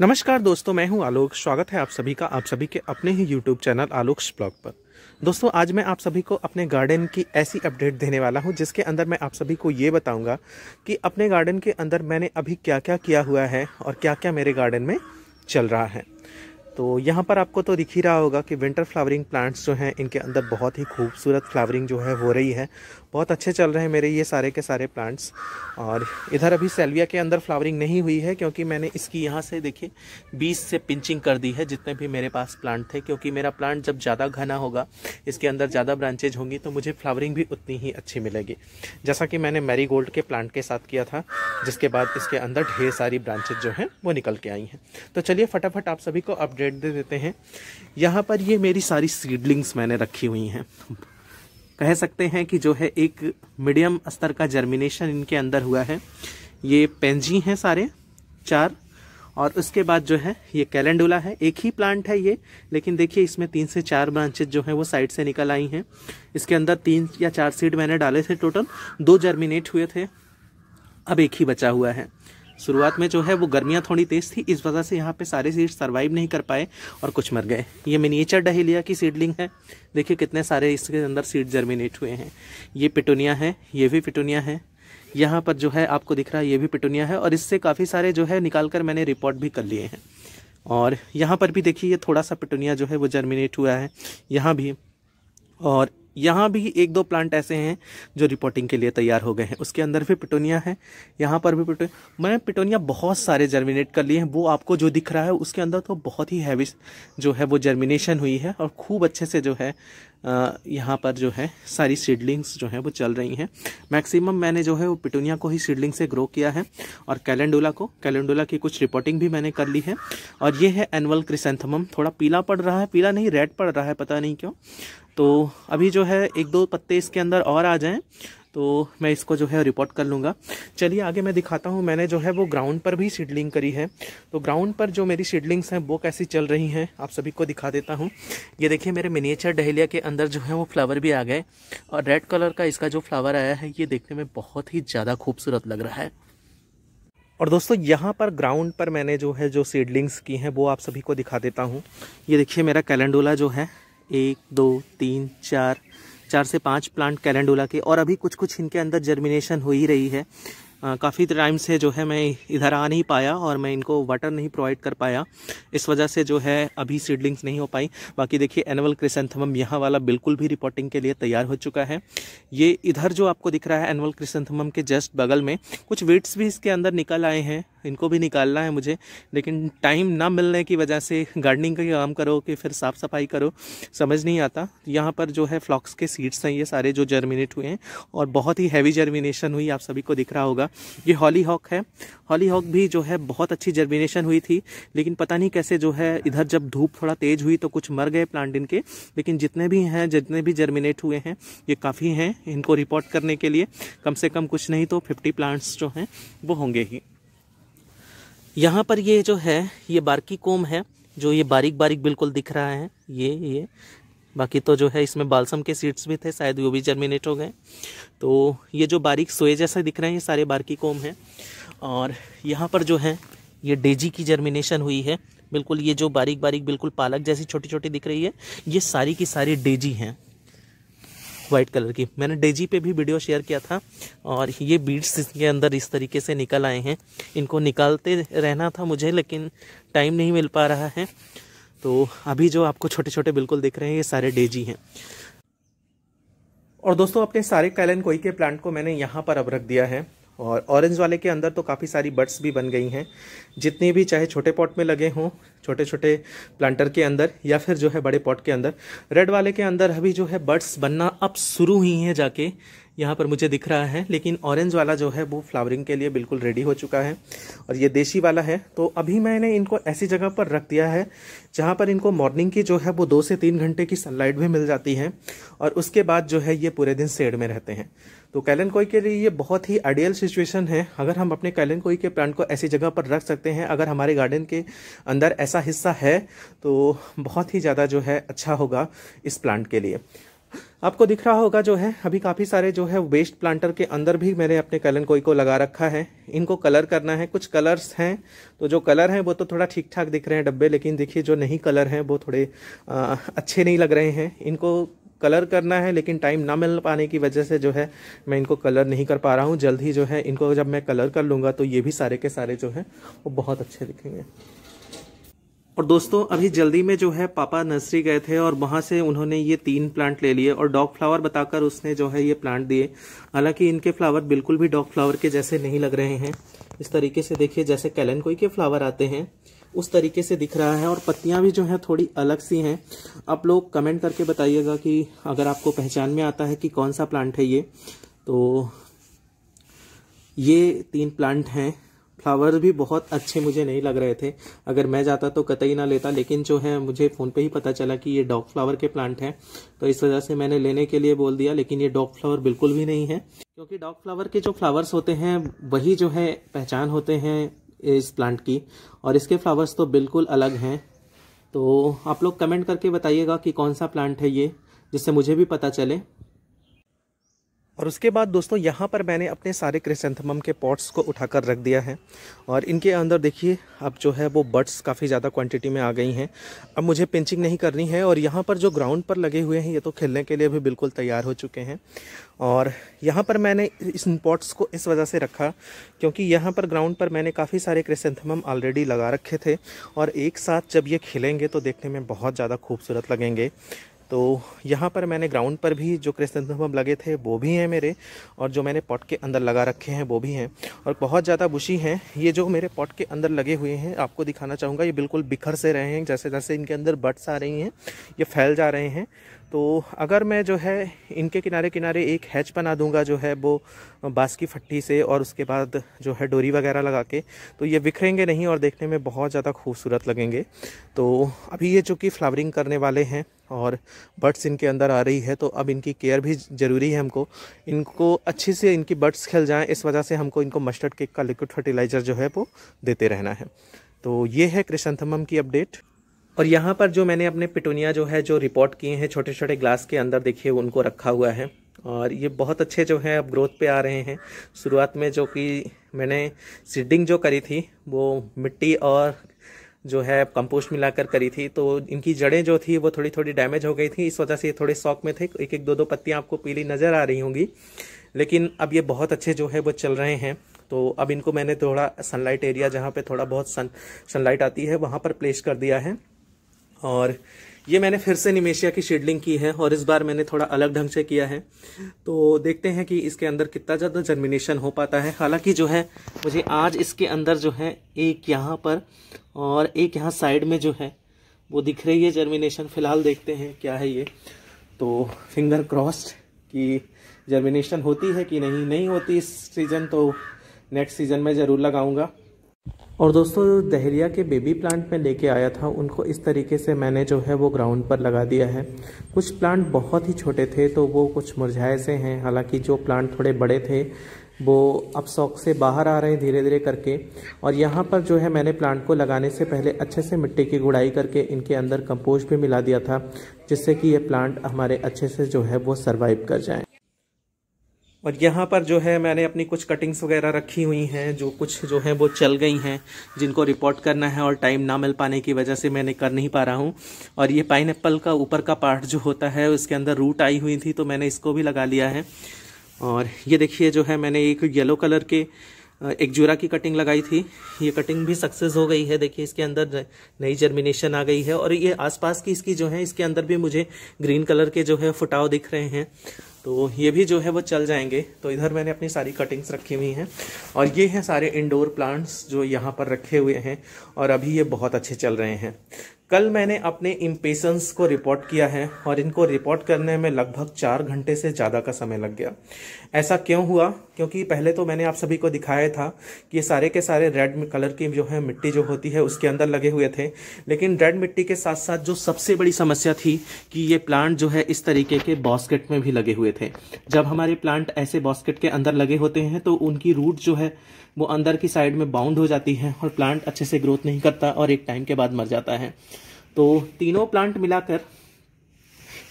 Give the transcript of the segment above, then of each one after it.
नमस्कार दोस्तों, मैं हूँ आलोक। स्वागत है आप सभी का, आप सभी के अपने ही यूट्यूब चैनल आलोक ब्लॉग पर। दोस्तों, आज मैं आप सभी को अपने गार्डन की ऐसी अपडेट देने वाला हूँ, जिसके अंदर मैं आप सभी को ये बताऊँगा कि अपने गार्डन के अंदर मैंने अभी क्या क्या किया हुआ है और क्या क्या मेरे गार्डन में चल रहा है। तो यहाँ पर आपको तो दिख ही रहा होगा कि विंटर फ्लावरिंग प्लांट्स जो हैं, इनके अंदर बहुत ही खूबसूरत फ्लावरिंग जो है, हो रही है। बहुत अच्छे चल रहे हैं मेरे ये सारे के सारे प्लांट्स और इधर अभी सेल्विया के अंदर फ्लावरिंग नहीं हुई है, क्योंकि मैंने इसकी यहाँ से देखिए, बीस से पिंचिंग कर दी है जितने भी मेरे पास प्लांट थे, क्योंकि मेरा प्लांट जब ज़्यादा घना होगा, इसके अंदर ज़्यादा ब्रांचेज होंगी तो मुझे फ्लावरिंग भी उतनी ही अच्छी मिलेगी। जैसा कि मैंने मैरी के प्लांट के साथ किया था, जिसके बाद इसके अंदर ढेर सारी ब्रांचेज जो हैं, वो निकल के आई हैं। तो चलिए फटाफट आप सभी को अपडेट दे देते हैं। यहाँ पर ये मेरी सारी सीडलिंग्स मैंने रखी हुई हैं। कह सकते हैं कि जो है एक मीडियम स्तर का जर्मिनेशन इनके अंदर हुआ है। ये पेंजी हैं सारे, चार, और उसके बाद जो है ये कैलेंडुला है। एक ही प्लांट है ये, लेकिन देखिए इसमें तीन से चार ब्रांचेज जो है वो साइड से निकल आई हैं। इसके अंदर तीन या चार सीड मैंने डाले थे टोटल दो जर्मिनेट हुए थे, अब एक ही बचा हुआ है। शुरुआत में जो है वो गर्मियाँ थोड़ी तेज़ थी, इस वजह से यहाँ पे सारे सीड सर्वाइव नहीं कर पाए और कुछ मर गए। ये मिनिएचर डहेलिया की सीडलिंग है। देखिए कितने सारे इसके अंदर सीड जर्मिनेट हुए हैं। ये पिटोनिया है, ये भी पिटोनिया है। यहाँ पर जो है आपको दिख रहा है, ये भी पिटोनिया है और इससे काफ़ी सारे जो है निकाल कर मैंने रिपोर्ट भी कर लिए हैं। और यहाँ पर भी देखिए, ये थोड़ा सा पिटोनिया जो है वो जर्मिनेट हुआ है। यहाँ भी और यहाँ भी एक दो प्लांट ऐसे हैं जो रिपोर्टिंग के लिए तैयार हो गए हैं। उसके अंदर भी पिटोनिया है, यहाँ पर भी पिटोनिया मैंने पिटोनिया बहुत सारे जर्मिनेट कर लिए हैं। वो आपको जो दिख रहा है, उसके अंदर तो बहुत ही हैवी जो है, वो जर्मिनेशन हुई है और खूब अच्छे से जो है यहाँ पर जो है, सारी सीडलिंग्स जो हैं, वो चल रही हैं। मैक्सिमम मैंने जो है, वो पिटोनिया को ही सीडलिंग से ग्रो किया है और कैलेंडोला को कैलेंडोला की कुछ रिपोर्टिंग भी मैंने कर ली है। और ये है एनुअल क्रिसेंथमम थोड़ा पीला पड़ रहा है, पीला नहीं रेड पड़ रहा है, पता नहीं क्यों। तो अभी जो है एक दो पत्ते इसके अंदर और आ जाएँ तो मैं इसको जो है रिपोर्ट कर लूँगा। चलिए आगे मैं दिखाता हूँ, मैंने जो है वो ग्राउंड पर भी सीडलिंग करी है। तो ग्राउंड पर जो मेरी सीडलिंग्स हैं, वो कैसी चल रही हैं, आप सभी को दिखा देता हूँ। ये देखिए मेरे मिनिएचर डहलिया के अंदर जो है वो फ्लावर भी आ गए, और रेड कलर का इसका जो फ्लावर आया है, ये देखने में बहुत ही ज़्यादा खूबसूरत लग रहा है। और दोस्तों, यहाँ पर ग्राउंड पर मैंने जो है जो सीडलिंग्स की हैं, वो आप सभी को दिखा देता हूँ। ये देखिए मेरा कैलेंडोला जो है एक, दो, तीन, चार चार से पाँच प्लांट कैलेंडोला के और अभी कुछ कुछ इनके अंदर जर्मिनेशन हो ही रही है। काफ़ी टाइम से जो है मैं इधर आ नहीं पाया और मैं इनको वाटर नहीं प्रोवाइड कर पाया। इस वजह से जो है अभी सीडलिंग्स नहीं हो पाई। बाकी देखिए एनुअल क्रिसेंथमम यहाँ वाला बिल्कुल भी रिपोर्टिंग के लिए तैयार हो चुका है। ये इधर जो आपको दिख रहा है एनुअल क्रिसेंथमम के जस्ट बगल में, कुछ वेट्स भी इसके अंदर निकल आए हैं। इनको भी निकालना है मुझे, लेकिन टाइम ना मिलने की वजह से गार्डनिंग का काम करो कि फिर साफ़ सफ़ाई करो, समझ नहीं आता। यहाँ पर जो है फ्लॉक्स के सीड्स हैं, ये सारे जो जर्मिनेट हुए हैं, और बहुत ही हैवी जर्मिनेशन हुई, आप सभी को दिख रहा होगा। ये हॉली हॉक है। हॉली हॉक भी जो है बहुत अच्छी जर्मिनेशन हुई थी, लेकिन पता नहीं कैसे जो है इधर जब धूप थोड़ा तेज हुई तो कुछ मर गए प्लांट इनके, लेकिन जितने भी हैं, जितने भी जर्मिनेट हुए हैं, ये काफ़ी हैं इनको रिपोर्ट करने के लिए। कम से कम कुछ नहीं तो फिफ्टी प्लांट्स जो हैं, वो होंगे ही। यहाँ पर ये जो है, ये बारकी कोम है, जो ये बारीक बारीक बिल्कुल दिख रहा है, ये ये। बाकी तो जो है, इसमें बालसम के सीड्स भी थे, शायद वो भी जर्मिनेट हो गए। तो ये जो बारीक सोए जैसे दिख रहे हैं, ये सारे बारकी कोम हैं। और यहाँ पर जो है, ये डेजी की जर्मिनेशन हुई है। बिल्कुल ये जो बारीक बारीक बिल्कुल पालक जैसी छोटी छोटी दिख रही है, ये सारी की सारी डेजी हैं। वाइट कलर की। मैंने डेजी पे भी वीडियो शेयर किया था और ये बीड्स इसके अंदर इस तरीके से निकल आए हैं। इनको निकालते रहना था मुझे, लेकिन टाइम नहीं मिल पा रहा है। तो अभी जो आपको छोटे छोटे बिल्कुल दिख रहे हैं, ये सारे डेजी हैं। और दोस्तों, अपने सारे कैलन कोई के प्लांट को मैंने यहाँ पर अब रख दिया है। और ऑरेंज वाले के अंदर तो काफ़ी सारी बर्ड्स भी बन गई हैं। जितनी भी चाहे छोटे पॉट में लगे हों छोटे छोटे प्लांटर के अंदर या फिर जो है बड़े पॉट के अंदर रेड वाले के अंदर अभी जो है बर्ड्स बनना अब शुरू ही हैं जाके। यहाँ पर मुझे दिख रहा है, लेकिन ऑरेंज वाला जो है वो फ्लावरिंग के लिए बिल्कुल रेडी हो चुका है और ये देशी वाला है। तो अभी मैंने इनको ऐसी जगह पर रख दिया है जहाँ पर इनको मॉर्निंग की जो है वो दो से तीन घंटे की सनलाइट भी मिल जाती है और उसके बाद जो है ये पूरे दिन शेड में रहते हैं। तो कैलन कोई के लिए ये बहुत ही आइडियल सिचुएशन है। अगर हम अपने कैलन कोई के प्लांट को ऐसी जगह पर रख सकते हैं, अगर हमारे गार्डन के अंदर ऐसा हिस्सा है तो बहुत ही ज़्यादा जो है अच्छा होगा इस प्लांट के लिए। आपको दिख रहा होगा जो है अभी काफ़ी सारे जो है वेस्ट प्लांटर के अंदर भी मैंने अपने कलन कोई को लगा रखा है। इनको कलर करना है कुछ कलर्स हैं तो जो कलर हैं वो तो थोड़ा ठीक ठाक दिख रहे हैं डब्बे लेकिन देखिए जो नहीं कलर हैं वो थोड़े आ, अच्छे नहीं लग रहे हैं। इनको कलर करना है लेकिन टाइम ना मिल पाने की वजह से जो है मैं इनको कलर नहीं कर पा रहा हूँ। जल्द ही जो है इनको जब मैं कलर कर लूँगा तो ये भी सारे के सारे जो है वो बहुत अच्छे दिखेंगे। और दोस्तों, अभी जल्दी में जो है पापा नर्सरी गए थे और वहाँ से उन्होंने ये तीन प्लांट ले लिए और डॉग फ्लावर बताकर उसने जो है ये प्लांट दिए। हालाँकि इनके फ्लावर बिल्कुल भी डॉग फ्लावर के जैसे नहीं लग रहे हैं। इस तरीके से देखिए, जैसे कैलन कोई के फ्लावर आते हैं, उस तरीके से दिख रहा है और पत्तियाँ भी जो है थोड़ी अलग सी हैं। आप लोग कमेंट करके बताइएगा कि अगर आपको पहचान में आता है कि कौन सा प्लांट है ये। तो ये तीन प्लांट हैं। फ्लावर भी बहुत अच्छे मुझे नहीं लग रहे थे। अगर मैं जाता तो कतई ना लेता, लेकिन जो है, मुझे फ़ोन पे ही पता चला कि ये डॉग फ्लावर के प्लांट हैं। तो इस वजह से मैंने लेने के लिए बोल दिया, लेकिन ये डॉग फ्लावर बिल्कुल भी नहीं है। क्योंकि डॉग फ्लावर के जो फ्लावर्स होते हैं, वही जो है पहचान होते हैं इस प्लांट की, और इसके फ्लावर्स तो बिल्कुल अलग हैं। तो आप लोग कमेंट करके बताइएगा कि कौन सा प्लांट है ये, जिससे मुझे भी पता चले। और उसके बाद दोस्तों, यहाँ पर मैंने अपने सारे क्रिसेंथमम के पॉट्स को उठाकर रख दिया है। और इनके अंदर देखिए, अब जो है वो बर्ड्स काफ़ी ज़्यादा क्वांटिटी में आ गई हैं। अब मुझे पिंचिंग नहीं करनी है और यहाँ पर जो ग्राउंड पर लगे हुए हैं, ये तो खेलने के लिए भी बिल्कुल तैयार हो चुके हैं। और यहाँ पर मैंने इस पॉट्स को इस वजह से रखा क्योंकि यहाँ पर ग्राउंड पर मैंने काफ़ी सारे क्रिसेंथमम ऑलरेडी लगा रखे थे। और एक साथ जब ये खिलेंगे तो देखने में बहुत ज़्यादा खूबसूरत लगेंगे। तो यहाँ पर मैंने ग्राउंड पर भी जो क्रिस्टम लगे थे, वो भी हैं मेरे और जो मैंने पॉट के अंदर लगा रखे हैं, वो भी हैं। और बहुत ज़्यादा बुशी हैं। ये जो मेरे पॉट के अंदर लगे हुए हैं, आपको दिखाना चाहूँगा, ये बिल्कुल बिखर से रहे हैं, जैसे जैसे इनके अंदर बर्ड्स आ रही हैं, ये फैल जा रहे हैं। तो अगर मैं जो है इनके किनारे किनारे एक हैच बना दूँगा, जो है वो बाँस की फट्टी से और उसके बाद जो है डोरी वगैरह लगा के तो ये बिखरेंगे नहीं और देखने में बहुत ज़्यादा खूबसूरत लगेंगे। तो अभी ये चूँकि फ्लावरिंग करने वाले हैं और बर्ड्स इनके अंदर आ रही है तो अब इनकी केयर भी ज़रूरी है हमको। इनको अच्छे से इनकी बर्ड्स खेल जाएँ, इस वजह से हमको इनको मस्टर्ड केक का लिक्विड फर्टिलाइज़र जो है वो देते रहना है। तो ये है क्रिशंथमम की अपडेट और यहाँ पर जो मैंने अपने पिटोनिया जो है, जो रिपोर्ट किए हैं छोटे छोटे ग्लास के अंदर देखिए, उनको रखा हुआ है। और ये बहुत अच्छे जो हैं, अब ग्रोथ पे आ रहे हैं। शुरुआत में जो कि मैंने सीडिंग जो करी थी, वो मिट्टी और जो है कंपोस्ट मिलाकर करी थी तो इनकी जड़ें जो थी, वो थोड़ी थोड़ी डैमेज हो गई थी। इस वजह से ये थोड़े शौक में थे। एक एक दो दो पत्तियाँ आपको पीली नज़र आ रही होंगी। लेकिन अब ये बहुत अच्छे जो है वो चल रहे हैं। तो अब इनको मैंने थोड़ा सनलाइट एरिया जहाँ पे थोड़ा बहुत सन, सनलाइट आती है, वहाँ पर प्लेस कर दिया है। और ये मैंने फिर से निमेशिया की शेडलिंग की है और इस बार मैंने थोड़ा अलग ढंग से किया है। तो देखते हैं कि इसके अंदर कितना ज़्यादा जर्मिनेशन हो पाता है। हालाँकि जो है, मुझे आज इसके अंदर जो है एक यहाँ पर और एक यहाँ साइड में जो है, वो दिख रही है जर्मिनेशन फ़िलहाल देखते हैं क्या है ये। तो फिंगर क्रॉस्ड कि जर्मिनेशन होती है कि नहीं? नहीं होती इस सीज़न तो नेक्स्ट सीज़न में ज़रूर लगाऊँगा। और दोस्तों, दहरिया के बेबी प्लांट में लेके आया था। उनको इस तरीके से मैंने जो है वो ग्राउंड पर लगा दिया है। कुछ प्लांट बहुत ही छोटे थे तो वो कुछ मुरझाए से हैं। हालाँकि जो प्लांट थोड़े बड़े थे, वो अब शौक से बाहर आ रहे हैं धीरे धीरे करके। और यहाँ पर जो है मैंने प्लांट को लगाने से पहले अच्छे से मिट्टी की गुड़ाई करके इनके अंदर कंपोस्ट भी मिला दिया था, जिससे कि ये प्लांट हमारे अच्छे से जो है वो सर्वाइव कर जाएँ। और यहाँ पर जो है मैंने अपनी कुछ कटिंग्स वगैरह रखी हुई हैं, जो कुछ जो है वो चल गई हैं, जिनको रिपोर्ट करना है और टाइम ना मिल पाने की वजह से मैंने कर नहीं पा रहा हूँ। और ये पाइन का ऊपर का पार्ट जो होता है, उसके अंदर रूट आई हुई थी तो मैंने इसको भी लगा लिया है। और ये देखिए, जो है मैंने एक येलो कलर के, एक जूरा की कटिंग लगाई थी। ये कटिंग भी सक्सेस हो गई है। देखिए, इसके अंदर नई जर्मिनेशन आ गई है। और ये आसपास की इसकी जो है, इसके अंदर भी मुझे ग्रीन कलर के जो है, फुटाव दिख रहे हैं। तो ये भी जो है वो चल जाएँगे। तो इधर मैंने अपनी सारी कटिंग्स रखी हुई हैं और ये हैं सारे इंडोर प्लांट्स जो यहाँ पर रखे हुए हैं और अभी ये बहुत अच्छे चल रहे हैं। कल मैंने अपने इम्पेशंस को रिपोर्ट किया है और इनको रिपोर्ट करने में लगभग चार घंटे से ज़्यादा का समय लग गया। ऐसा क्यों हुआ? क्योंकि पहले तो मैंने आप सभी को दिखाया था कि ये सारे के सारे रेड कलर की जो है मिट्टी जो होती है, उसके अंदर लगे हुए थे। लेकिन रेड मिट्टी के साथ साथ जो सबसे बड़ी समस्या थी कि ये प्लांट जो है इस तरीके के बॉस्केट में भी लगे हुए थे। जब हमारे प्लांट ऐसे बॉस्केट के अंदर लगे होते हैं तो उनकी रूट जो है, वो अंदर की साइड में बाउंड हो जाती है और प्लांट अच्छे से ग्रोथ नहीं करता और एक टाइम के बाद मर जाता है। तो तीनों प्लांट मिलाकर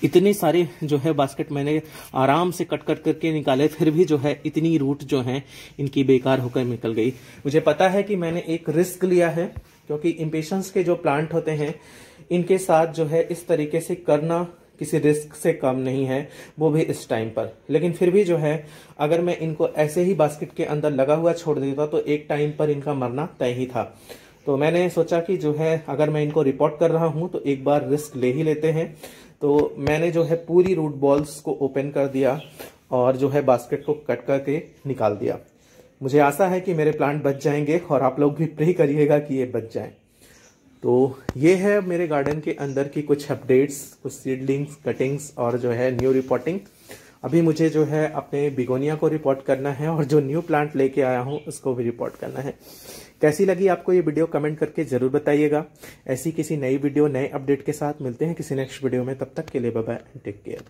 इतने सारे जो है बास्केट मैंने आराम से कट कट करके निकाले, फिर भी जो है इतनी रूट जो है, इनकी बेकार होकर निकल गई। मुझे पता है कि मैंने एक रिस्क लिया है, क्योंकि इम्पेशंस के जो प्लांट होते हैं, इनके साथ जो है इस तरीके से करना किसी रिस्क से कम नहीं है, वो भी इस टाइम पर। लेकिन फिर भी जो है, अगर मैं इनको ऐसे ही बास्केट के अंदर लगा हुआ छोड़ देता तो एक टाइम पर इनका मरना तय ही था। तो मैंने सोचा कि जो है, अगर मैं इनको रिपोर्ट कर रहा हूँ तो एक बार रिस्क ले ही लेते हैं। तो मैंने जो है पूरी रूट बॉल्स को ओपन कर दिया और जो है बास्केट को कट करके निकाल दिया। मुझे आशा है कि मेरे प्लांट बच जाएँगे और आप लोग भी प्रे करिएगा कि ये बच जाएँ। तो ये है मेरे गार्डन के अंदर की कुछ अपडेट्स कुछ सीडलिंग्स कटिंग्स और जो है न्यू रिपोर्टिंग अभी मुझे जो है अपने बिगोनिया को रिपोर्ट करना है और जो न्यू प्लांट लेके आया हूँ, उसको भी रिपोर्ट करना है। कैसी लगी आपको ये वीडियो कमेंट करके ज़रूर बताइएगा। ऐसी किसी नई वीडियो नए अपडेट के साथ मिलते हैं किसी नेक्स्ट वीडियो में। तब तक के लिए बाय टेक केयर